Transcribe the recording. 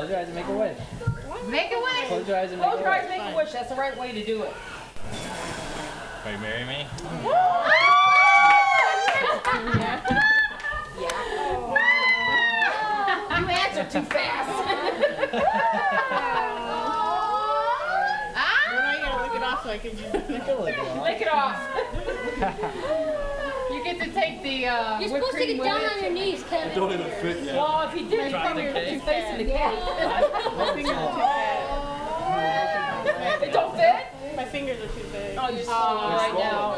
Close your eyes and make a wish. Make a wish. Close your eyes and make a shit. Close a your eyes, wish. make a wish. That's the right way to do it. Will you marry me? You answered too fast. Ah, Now I gotta lick it off so I can lick it off. you get to take the. Uh, You're whipped supposed to get down on your knees, Kevin. Don't even fit yet. Well, if he did, Try the he's cake. facing the cake. My fingers are too fat. It don't fit? My fingers are too big. Oh, you're slow right now.